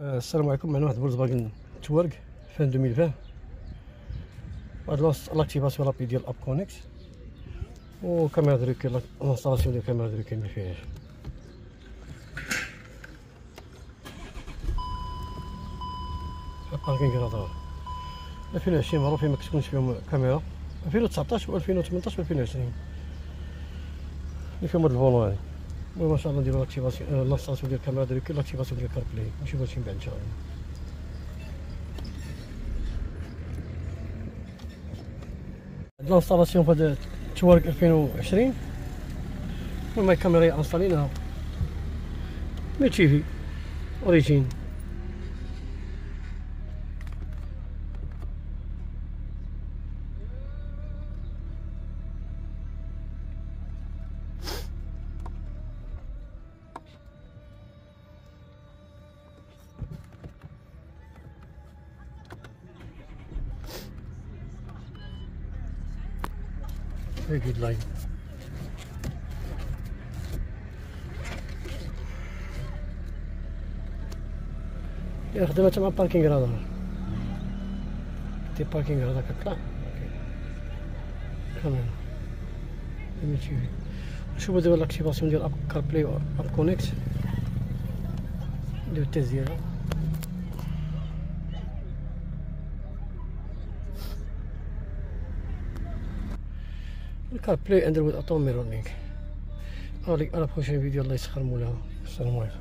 السلام عليكم. معنا واحد Volkswagen Touareg فان 2020 واحد l'activation rapide ديال App Connect و caméra de recul l'installation ديال caméra de recul ما فيهاش ال parking radar 2020 معروف ما كتكونش فيهم كاميرا. 2019 و 2018 و 2020 اللي فيهم هاد ال volant هادي. المهم ان شاء الله نديرو لاكتيفاسيون لانستالاسيون ديال الكاميرا دريكي لاكتيفاسيون ديال كاربلاي نشوفو هادشي من بعد ان شاء الله لانستالاسيون في هاد التوارق 2020 المهم الكاميرا انستاليناها ميتشيفي اوريجين هيك لاين خدمت مع باركينغ رادار دي باركينغ هذاك. طلع كمان نشوفو دابا لاكتيفاسيون ديال اب كار بلاي اب كونيكت نديرو التيست ديالها ال CarPlay Auto mirroring au revoir à la prochaine vidéo الله يسخر مولاها السلام عليكم.